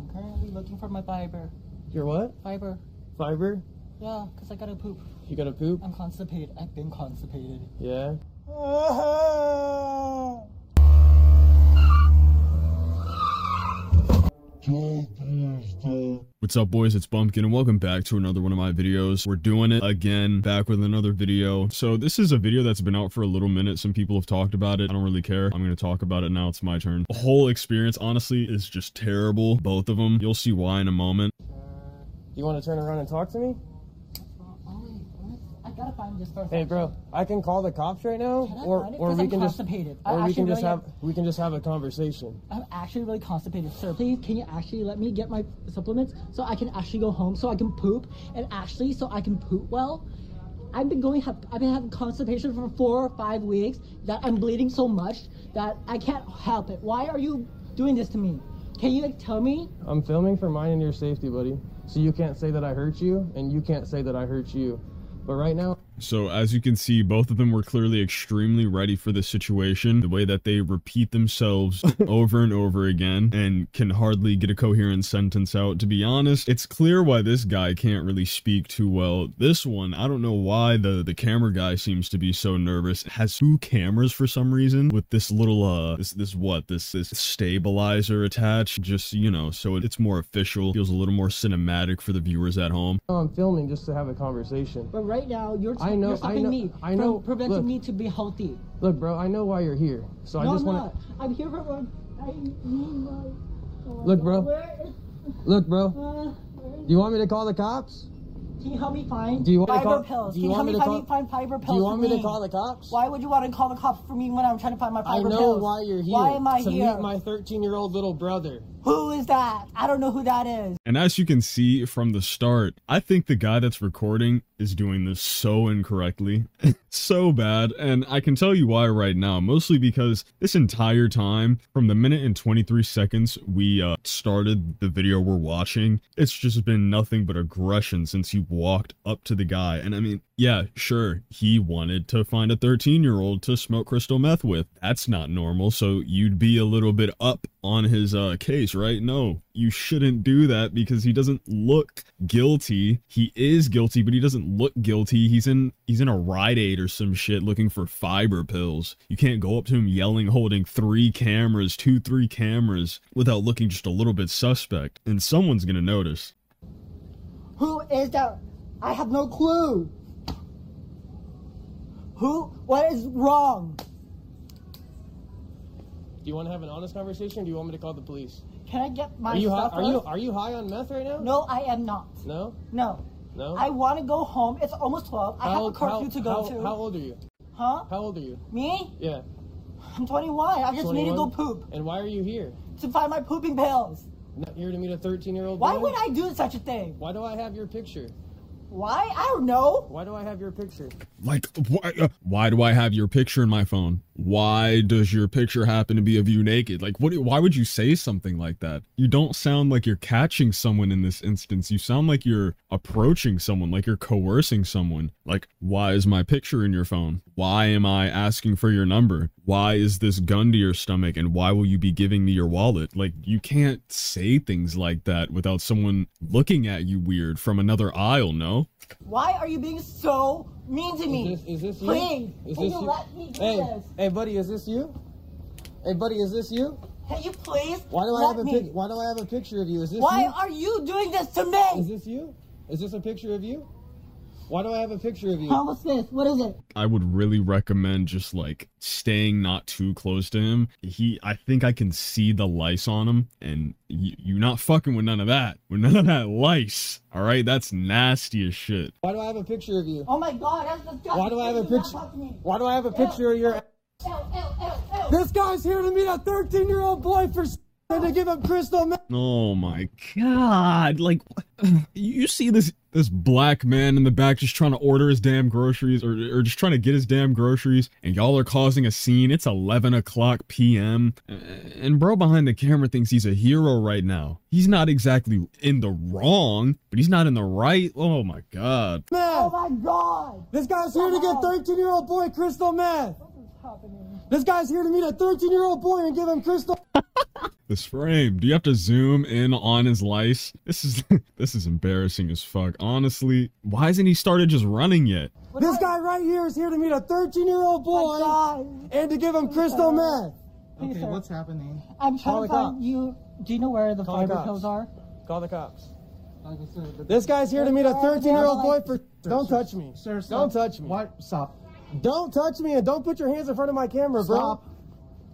I'm currently looking for my fiber. Your what? Fiber. Fiber? Yeah, because I gotta poop. You gotta poop? I'm constipated. I've been constipated. Yeah. What's up boys, it's Bumpkin and welcome back to another one of my videos. We're doing it again, back with another video. So this is a video that's been out for a little minute. Some people have talked about it. I don't really care. I'm going to talk about it now. It's my turn. The whole experience, honestly, is just terrible. Both of them. You'll see why in a moment. You want to turn around and talk to me? I gotta find this first. Hey, bro, I can call the cops right now, Can I or find it? or we I'm can just constipated. I or we can just really have we can just have a conversation. I'm actually really constipated, sir. Please, can you actually let me get my supplements so I can actually go home, so I can poop, and actually so I can poop well? I've been going, I've been having constipation for four or five weeks that I'm bleeding so much that I can't help it. Why are you doing this to me? Can you like, tell me? I'm filming for mine and your safety, buddy. So you can't say that I hurt you, and you can't say that I hurt you. But right now, So as you can see, both of them were clearly extremely ready for this situation. The way that they repeat themselves over and over again and can hardly get a coherent sentence out. To be honest, it's clear why this guy can't really speak too well. This one, I don't know why the, the camera guy seems to be so nervous. It has two cameras for some reason with this little, uh, this, this what? This, this stabilizer attached. Just, you know, so it's more official. Feels a little more cinematic for the viewers at home. I'm filming just to have a conversation. But right now, you're, I know- you're stopping I know- me I know- from preventing look. me to be healthy. Look, bro, I know why you're here. So no, I just want. I'm here for one. I need my. uh, Look, bro. Where Look, bro. uh, Do you want me to call the cops? Can you help me find Do you want me to fiber call- pills? do Can you you help want me me to find, call- find fiber pills Do you want for me to call the cops? Why would you want to call the cops for me when I'm trying to find my fiber pills? I know pills? why you're here. Why am I to here? meet my 13 year old little brother. Who is that? I don't know who that is. And as you can see from the start, I think the guy that's recording is doing this so incorrectly. so bad. And I can tell you why right now. Mostly because this entire time, from the minute and 23 seconds we uh, started the video we're watching, it's just been nothing but aggression since he walked up to the guy. And I mean, yeah, sure, he wanted to find a 13 year old to smoke crystal meth with. That's not normal. So you'd be a little bit up on his uh, case, right? No, you shouldn't do that because he doesn't look guilty. He is guilty, but he doesn't look guilty. He's in he's in a Rite Aid or some shit looking for fiber pills. You can't go up to him yelling, holding three cameras, two, three cameras, without looking just a little bit suspect. And someone's gonna notice. Who is that? I have no clue. Who? What is wrong? Do you want to have an honest conversation or do you want me to call the police? Can I get my Are you high, stuff? are you first? are you high on meth right now? No, I am not. No? No. No? I want to go home. It's almost 12. I have a old- curfew to go how, to. How old are you? Huh? How old are you? Me? Yeah. I'm 21. I just need to go poop And why are you here? to find my pooping pills. Not here to meet a 13 year old boy. Why boy? would I do such a thing? Why do I have your picture? Why? I don't know. Why do I have your picture? Like, why, uh, why do I have your picture in my phone? Why does your picture happen to be of you naked? Like, what? Why would you say something like that? You don't sound like you're catching someone in this instance. You sound like you're approaching someone, like you're coercing someone. Like, why is my picture in your phone? Why am I asking for your number? Why is this gun to your stomach? And why will you be giving me your wallet? Like, you can't say things like that without someone looking at you weird from another aisle, no? Why are you being so mean to me? Is this, is this you? Please, Is this you you? let me do hey, this? hey, buddy, is this you? Hey, buddy, is this you? Can you please Why do I have a me? pic- Why do I have a picture of you? Is this Why you? are you doing this to me? Is this you? Is this a picture of you? Why do I have a picture of you? Huh, what's this? What is it? I would really recommend just like staying not too close to him. He, I think I can see the lice on him, and you, you not fucking with none of that. With none of that lice. All right, that's nasty as shit. Why do I have a picture of you? Oh my god, that's disgusting. Why do I have a Please do not picture? talk to me. Why do I have a picture of your? Ew, ew, ew, ew. This guy's here to meet a 13 year old boy for and to give him crystal. Oh my god! Like, you see this this black man in the back just trying to order his damn groceries, or or just trying to get his damn groceries, and y'all are causing a scene. It's 11 o'clock p.m. and bro behind the camera thinks he's a hero right now. He's not exactly in the wrong, but he's not in the right. Oh my god! Oh my god. This guy's here to get 13 year old boy crystal meth. What is happening? This guy's here to meet a 13 year old boy and give him crystal. This frame. Do you have to zoom in on his lice? This is this is embarrassing as fuck. Honestly, why hasn't he started just running yet? This guy right here is here to meet a 13 year old boy and to give him crystal meth. Okay, sir. what's happening? I'm Call trying the to find cops. you. Do you know where the Call the fiber cops. pills are? Call the cops. Like I said, the- This guy's here to meet a 13 year old boy for. Don't touch me. Sir, Don't touch me. What? Stop. Don't touch me and don't put your hands in front of my camera, bro. Stop.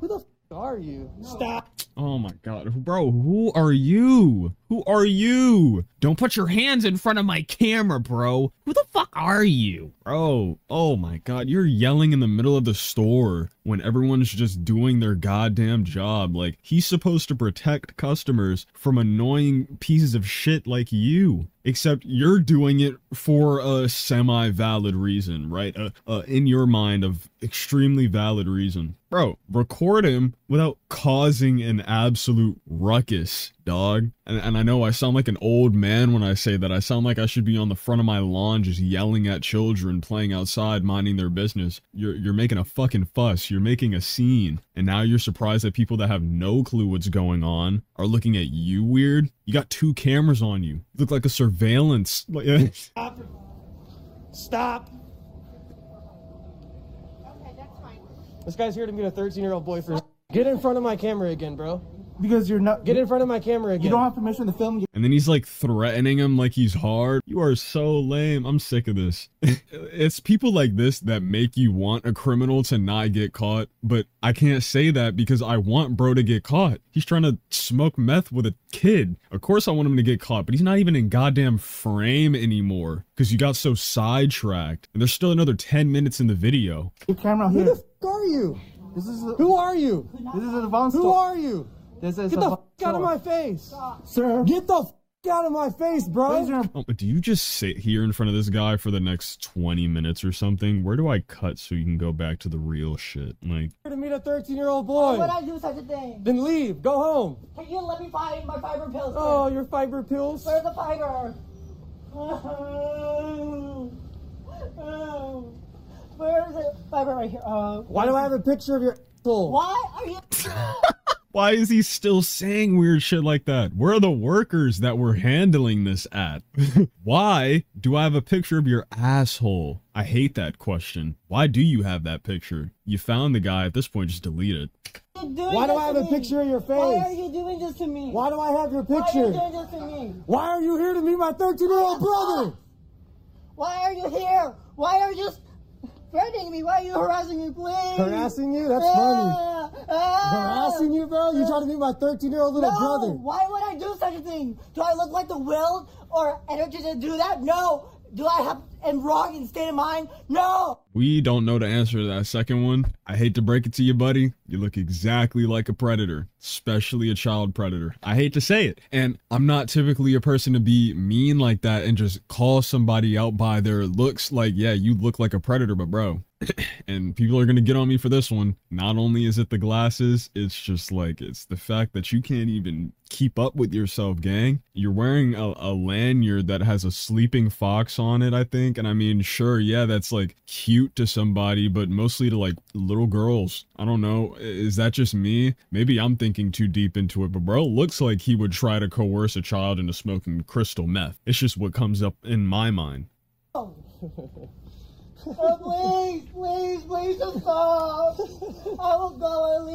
Who the f- are you? Stop. Oh my god, bro, who are you? Who are you? Don't put your hands in front of my camera, bro. Who the fuck are you? Bro, oh my god, you're yelling in the middle of the store when everyone's just doing their goddamn job. Like, he's supposed to protect customers from annoying pieces of shit like you. Except you're doing it for a semi valid reason, right? Uh, uh, in your mind, of extremely valid reason. Bro, record him without causing an absolute ruckus, dog. And, and I know I sound like an old man when I say that. I sound like I should be on the front of my lawn just yelling at children playing outside, minding their business. You're, you're making a fucking fuss. You're making a scene. And now you're surprised that people that have no clue what's going on are looking at you weird. You got two cameras on you. You look like a surveillance. like- Stop. Stop. Okay, that's fine. This guy's here to meet a 13 year old boy for. Get in front of my camera again, bro. Because you're not. Get in front of my camera again. You don't have permission to film. And then he's like threatening him like he's hard. You are so lame. I'm sick of this. it's people like this that make you want a criminal to not get caught. But I can't say that because I want bro to get caught. He's trying to smoke meth with a kid. Of course I want him to get caught, but he's not even in goddamn frame anymore because you got so sidetracked. And there's still another 10 minutes in the video. Your camera Who the f- are you? This is a, Who are you? this is an advanced Who are you? This is Get a the va- f- out of my face. Sir. Get the f- out of my face, bro. Oh, but do you just sit here in front of this guy for the next 20 minutes or something? Where do I cut so you can go back to the real shit? Like, here to meet a 13 year old boy. Why boy. would I do such a thing? Then leave. Go home. Can you let me find my fiber pills? Oh, please? your fiber pills. Where's the fiber? Oh. Where is it? Fiber right here. Uh, Why do I have a picture of your asshole? Why are you? why is he still saying weird shit like that? Where are the workers that were handling this at? why do I have a picture of your asshole? I hate that question. Why do you have that picture? You found the guy at this point, just delete it. doing Why do this I have to a me? picture of your face? Why are you doing this to me? Why do I have your Why are you picture? doing this to me? Why are you here to meet my 13 year old brother? Why are you here? Why are you threatening me? Why are you harassing me, please? Harassing you? That's funny. Ah, ah. Harassing you, bro? You trying to meet my 13 year old little no, brother? why would I do such a thing? Do I look like the will or energy to do that? No. Do I have am wrong in state of mind? No. We don't know the answer to that second one. I hate to break it to you, buddy. You look exactly like a predator, especially a child predator. I hate to say it. And I'm not typically a person to be mean like that and just call somebody out by their looks like, yeah, you look like a predator, but bro. and people are going to get on me for this one. Not only is it the glasses, it's just like, it's the fact that you can't even keep up with yourself, gang. You're wearing a, a lanyard that has a sleeping fox on it, I think. And I mean, sure, yeah, that's like cute to somebody, but mostly to like little girls. I don't know. Is that just me? Maybe I'm thinking too deep into it, but bro looks like he would try to coerce a child into smoking crystal meth. It's just what comes up in my mind. Oh, please, please, please just stop. I will go and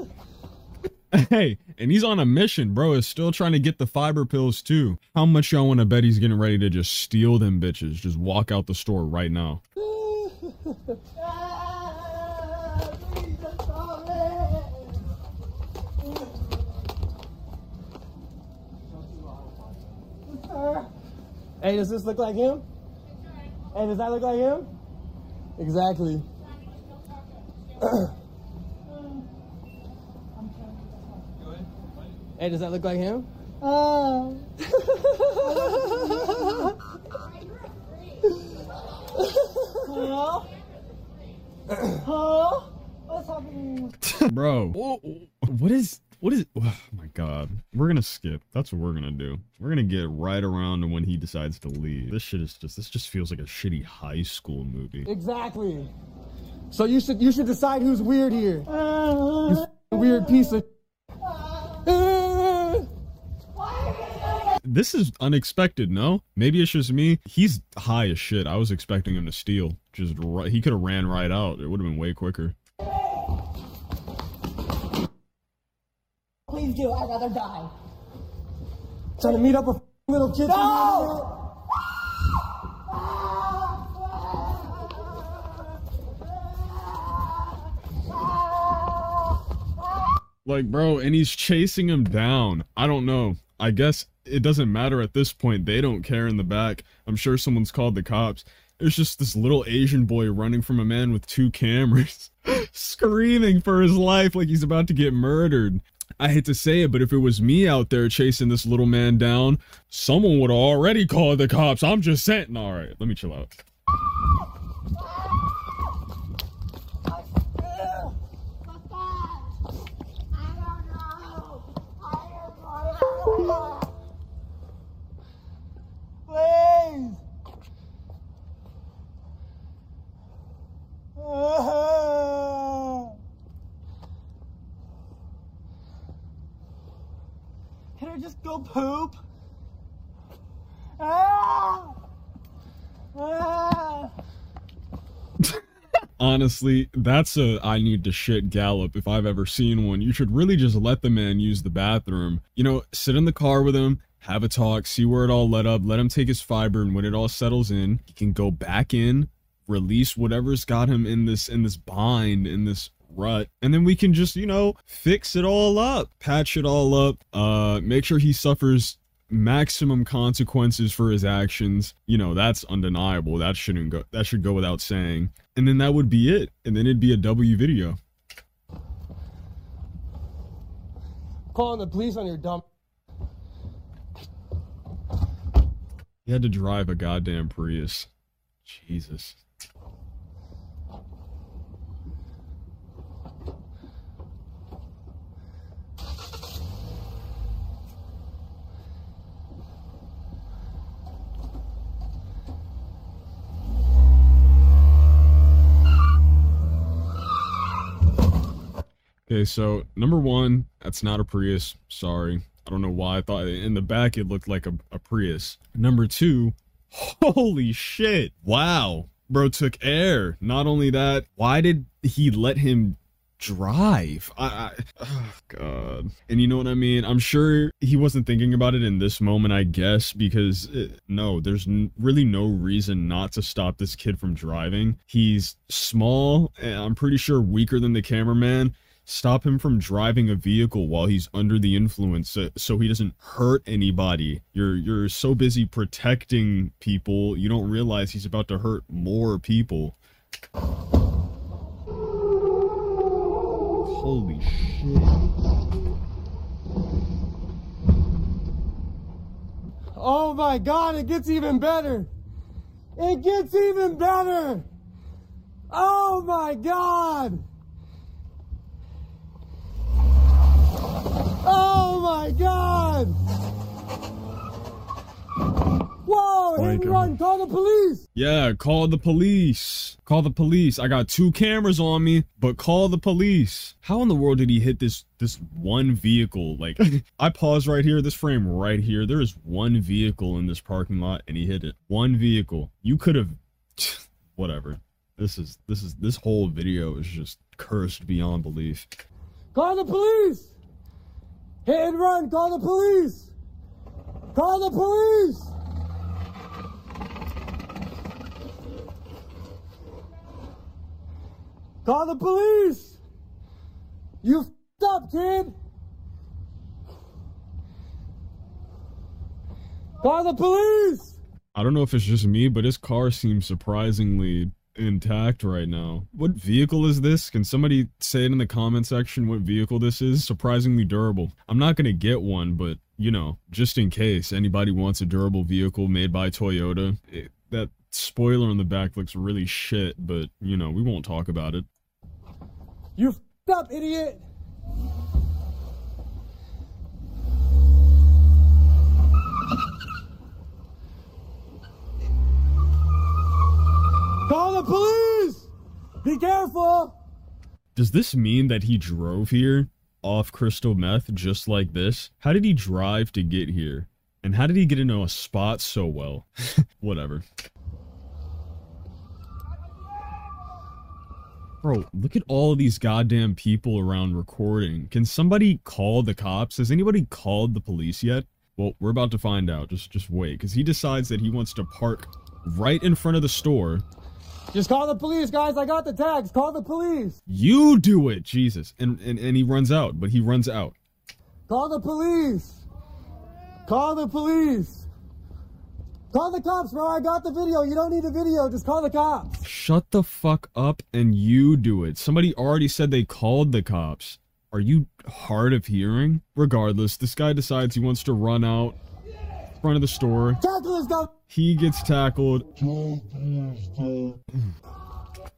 leave. Hey, and he's on a mission, bro. Is still trying to get the fiber pills too. How much y'all want to bet he's getting ready to just steal them bitches? Just walk out the store right now. Hey, does this look like him? Hey, does that look like him? Exactly. hey, does that look like him? uh, hello? Huh? What's happening? bro, what is what is? Oh my god, we're gonna skip. That's what we're gonna do. We're gonna get right around to when he decides to leave. This shit is just. This just feels like a shitty high school movie. Exactly. So you should you should decide who's weird here. You weird piece of. This is unexpected, no? Maybe it's just me. He's high as shit. I was expecting him to steal. Just right, he could have ran right out. It would have been way quicker. Please do. I'd rather die. Trying to meet up with little kids. No! Like, bro, and he's chasing him down. I don't know. I guess it doesn't matter at this point. They don't care in the back. I'm sure someone's called the cops. There's just this little Asian boy running from a man with two cameras, screaming for his life like he's about to get murdered. I hate to say it, but if it was me out there chasing this little man down, someone would already called the cops. I'm just saying. All right, let me chill out. Go poop? Ah! Ah! Honestly, that's a I need to shit gallop if I've ever seen one. You should really just let the man use the bathroom. You know, sit in the car with him, have a talk, see where it all led up, let him take his fiber, and when it all settles in, he can go back in, release whatever's got him in this in this bind, in this rut, and then we can just, you know, fix it all up, patch it all up, uh, make sure he suffers maximum consequences for his actions. You know that's undeniable. That shouldn't go that should go without saying. And then that would be it. And then it'd be a w video. Calling the police on your dumb. he had to drive a goddamn prius. Jesus Okay, so number one, that's not a Prius. Sorry. I don't know why I thought in the back it looked like a, a Prius. Number two, holy shit. Wow. Bro took air. Not only that, why did he let him drive? I, I oh god. And you know what I mean? I'm sure he wasn't thinking about it in this moment, I guess, because uh, no, there's really no reason not to stop this kid from driving. He's small, and I'm pretty sure weaker than the cameraman stop him from driving a vehicle while he's under the influence so, so he doesn't hurt anybody you're you're so busy protecting people you don't realize he's about to hurt more people holy shit Oh my god, it gets even better. It gets even better. Oh my god. Oh my god. Whoa, and run, call the police. yeah call the police. Call the police. I got two cameras on me but call the police. How in the world did he hit this this one vehicle? Like i pause right here this frame right here. There is one vehicle in this parking lot and he hit it. One vehicle. You could have whatever. This is this is this whole video is just cursed beyond belief. Call the police. Hit and run, call the police. Call the police. Call the police. You f***ed up, kid. Call the police. I don't know if it's just me, but his car seems surprisingly intact right now. What vehicle is this? Can somebody say it in the comment section what vehicle this is? Surprisingly durable. I'm not gonna get one, but you know, just in case anybody wants a durable vehicle made by Toyota, it, that spoiler on the back looks really shit, but you know, we won't talk about it. You f***ed up, idiot. Call the police! Be careful! Does this mean that he drove here off crystal meth just like this? How did he drive to get here? And how did he get into a spot so well? Whatever. Bro, look at all these goddamn people around recording. Can somebody call the cops? Has anybody called the police yet? Well, we're about to find out. Just just wait, because he decides that he wants to park right in front of the store. Just call the police, guys. I got the tags. Call the police. You do it, Jesus. And, and, and he runs out, but he runs out. Call the police. Call the police. Call the cops, bro. I got the video. You don't need the video. Just call the cops. Shut the fuck up and you do it. Somebody already said they called the cops. Are you hard of hearing? Regardless, this guy decides he wants to run out front of the store. Tackle this guy. He gets tackled.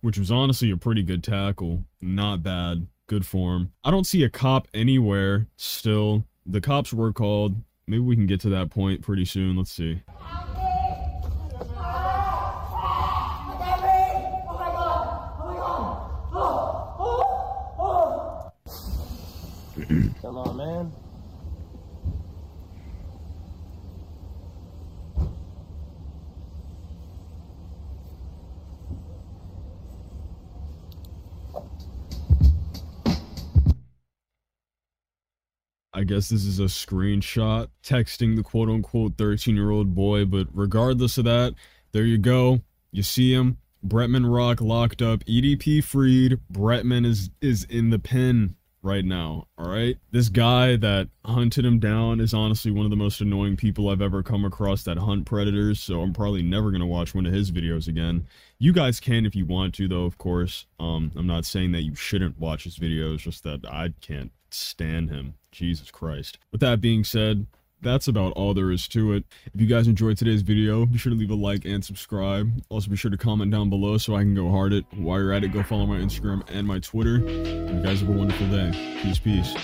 Which was honestly a pretty good tackle. Not bad. Good form. I don't see a cop anywhere still. The cops were called. Maybe we can get to that point pretty soon. Let's see. Come on, man. I guess this is a screenshot texting the quote unquote 13 year old boy, but regardless of that, there you go. You see him. Bretman Rock locked up, EDP freed. Bretman is is in the pen right now. All right. This guy that hunted him down is honestly one of the most annoying people I've ever come across that hunt predators. So I'm probably never gonna watch one of his videos again. You guys can if you want to, though. Of course. Um, I'm not saying that you shouldn't watch his videos. Just that I can't stand him. Jesus Christ. With that being said, that's about all there is to it. If you guys enjoyed today's video, be sure to leave a like and subscribe. Also, be sure to comment down below so I can go hard it. While you're at it, go follow my Instagram and my Twitter. You guys have a wonderful day. Peace, peace.